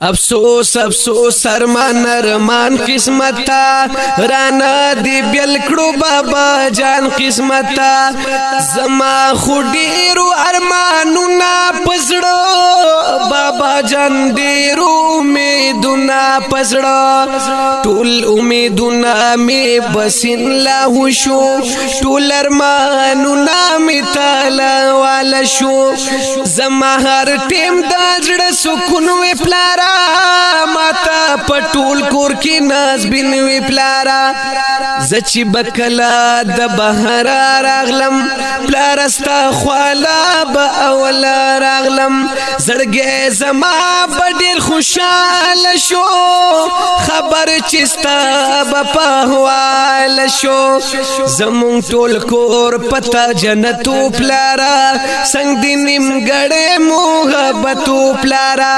افسوس افسوس سرمان رمان قسمت رانا دی بیل کړو بابا جان قسمت زما خو ډیرو ارمانونه پزړو بابا جان ډیرو امیدونه پزړو ټول امیدونه می بسین لا شو ټول ارمانونه می تعالی والا شو زما هر ټیم د زړه سکون وی پلارا ماته پټول کور کې ناز بن وی پلارا زچی بکلا د بهر راغلم پلارستا خوالا به اول راغلم زړګې زما بډیر خوشاله شو خبر چستا په حوال شو زمون ټول کور پتا جنتو پلارا سنگ دی نیم گڑے محبت و پلارا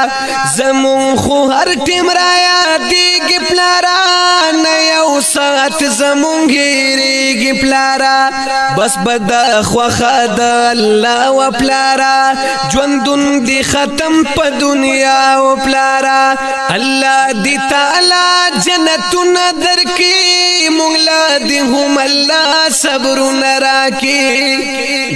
زمون خو هر ټیم را یادېږي پلارا نه یو ساعت زمون هېرېږي پلارا بس بد خوخه د الله و پلارا ژوندون دی ختم په دنیا و پلارا الله دی تعالی جنتونه درکې مونږ لا دی هم الله صبر نراکې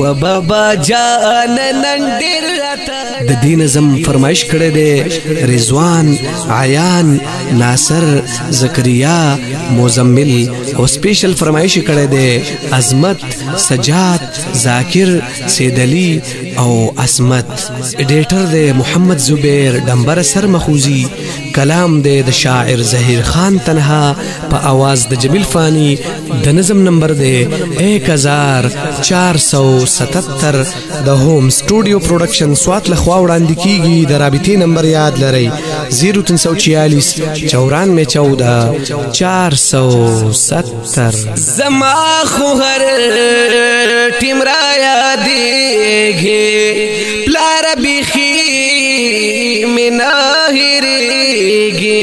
و بابا جان نن ډیر د دې نظم فرمایش کړی دی رضوان عیان ناصر زکریا مزمل او سپیشل فرمایش کړی دی عظمت سجاد ذاکر سید علی او عصمت ایډیټر دی محمد زبیر دمبر سر مخوزی کلام دی د شاعر زهیر خان تنها په आवाज د جمیل فانی د نظم نمبر دی 1477 د هوم سټوډیو پروډکشن سوات لخوا وړاندې کیږي د رابطې نمبر یاد لرئ 0346 9414 زما خو هر ټیم را یادېږي پلار بخي منا هرېږي